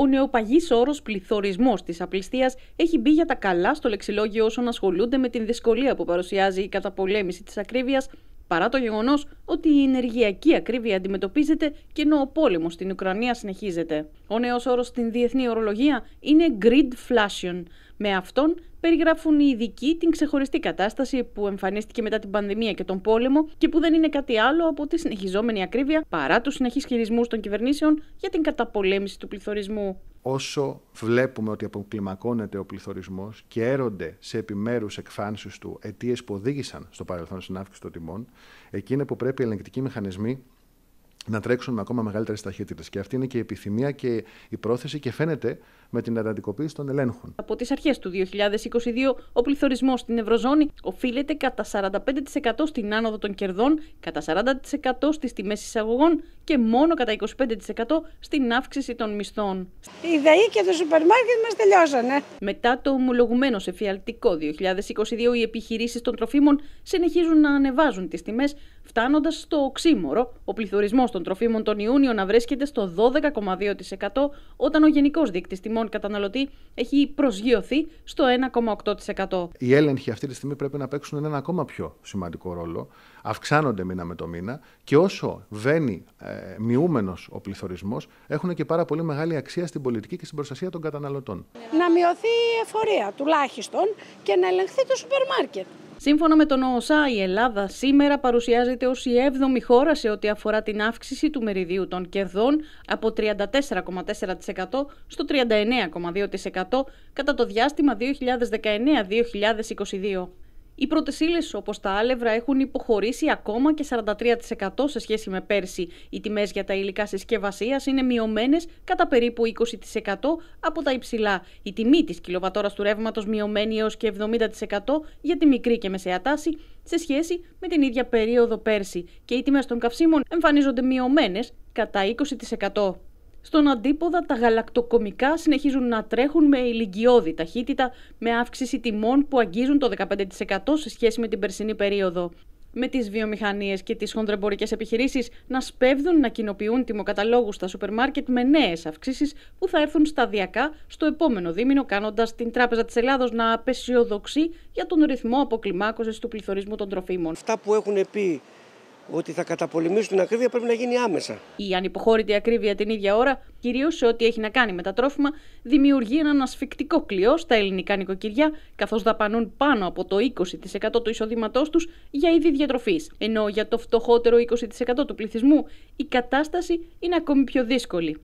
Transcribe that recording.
Ο νεοπαγής όρος πληθωρισμός της απληστίας έχει μπει για τα καλά στο λεξιλόγιο όσων ασχολούνται με την δυσκολία που παρουσιάζει η καταπολέμηση της ακρίβειας, παρά το γεγονός ότι η ενεργειακή ακρίβεια αντιμετωπίζεται και ενώ ο πόλεμος στην Ουκρανία συνεχίζεται. Ο νέος όρος στην διεθνή ορολογία είναι gridflation. Με αυτόν περιγράφουν οι ειδικοί την ξεχωριστή κατάσταση που εμφανίστηκε μετά την πανδημία και τον πόλεμο και που δεν είναι κάτι άλλο από τη συνεχιζόμενη ακρίβεια παρά τους συνεχείς χειρισμούς των κυβερνήσεων για την καταπολέμηση του πληθωρισμού. Όσο βλέπουμε ότι αποκλιμακώνεται ο πληθωρισμός και έρονται σε επιμέρους εκφάνσεις του αιτίες που οδήγησαν στο παρελθόν στην αύξηση των τιμών, εκείνη που πρέπει οι ελεγκτικοί μηχανισμοί να τρέξουν με ακόμα μεγαλύτερες ταχύτητες. Και αυτή είναι και η επιθυμία και η πρόθεση και φαίνεται με την εντατικοποίηση των ελέγχων. Από τις αρχές του 2022, ο πληθωρισμός στην Ευρωζώνη οφείλεται κατά 45% στην άνοδο των κερδών, κατά 40% στις τιμές εισαγωγών και μόνο κατά 25% στην αύξηση των μισθών. Οι ΔΑΗ και το σούπερ μάρκετ μας τελειώσανε. Μετά το ομολογουμένο σε φιαλτικό 2022, οι επιχειρήσεις των τροφίμων συνεχίζουν να ανεβάζουν τις τιμές, φτάνοντας στο οξύμορο ο πληθωρισμός των τροφίμων τον Ιούνιο να βρίσκεται στο 12,2% όταν ο γενικός δείκτη τιμών καταναλωτή έχει προσγειωθεί στο 1,8%. Οι έλεγχοι αυτή τη στιγμή πρέπει να παίξουν έναν ακόμα πιο σημαντικό ρόλο. Αυξάνονται μήνα με το μήνα και όσο βαίνει ε, μειούμενος ο πληθωρισμός, έχουν και πάρα πολύ μεγάλη αξία στην πολιτική και στην προστασία των καταναλωτών. Να μειωθεί η εφορία τουλάχιστον και να ελεγχθεί το σούπερ μάρκετ. Σύμφωνα με τον ΟΟΣΑ, η Ελλάδα σήμερα παρουσιάζεται ως η 7η χώρα σε ό,τι αφορά την αύξηση του μεριδίου των κερδών από 34,4% στο 39,2% κατά το διάστημα 2019-2022. Οι πρώτες ύλες, όπως τα άλευρα, έχουν υποχωρήσει ακόμα και 43% σε σχέση με πέρσι. Οι τιμές για τα υλικά συσκευασίας είναι μειωμένες κατά περίπου 20% από τα υψηλά. Η τιμή της κιλοβατόρας του ρεύματος μειωμένη έως και 70% για τη μικρή και μεσαία τάση σε σχέση με την ίδια περίοδο πέρσι. Και οι τιμές των καυσίμων εμφανίζονται μειωμένες κατά 20%. Στον αντίποδα, τα γαλακτοκομικά συνεχίζουν να τρέχουν με ηλικιώδη ταχύτητα, με αύξηση τιμών που αγγίζουν το 15% σε σχέση με την περσινή περίοδο. Με τις βιομηχανίες και τις χονδρεμπορικές επιχειρήσεις να σπέβδουν να κοινοποιούν τιμοκαταλόγους στα σούπερ μάρκετ με νέες αυξήσεις που θα έρθουν σταδιακά στο επόμενο δίμηνο, κάνοντας την Τράπεζα της Ελλάδος να απεσιοδοξεί για τον ρυθμό αποκλιμάκωσης του πληθωρισμού των τροφίμων. Αυτά που έχουν πει ότι θα καταπολεμήσουν την ακρίβεια πρέπει να γίνει άμεσα. Η ανυποχώρητη ακρίβεια την ίδια ώρα, κυρίως σε ό,τι έχει να κάνει με τα τρόφιμα, δημιουργεί έναν ασφικτικό κλειό στα ελληνικά νοικοκυριά, καθώς δαπανούν πάνω από το 20% του εισοδήματός τους για είδη διατροφής. Ενώ για το φτωχότερο 20% του πληθυσμού η κατάσταση είναι ακόμη πιο δύσκολη.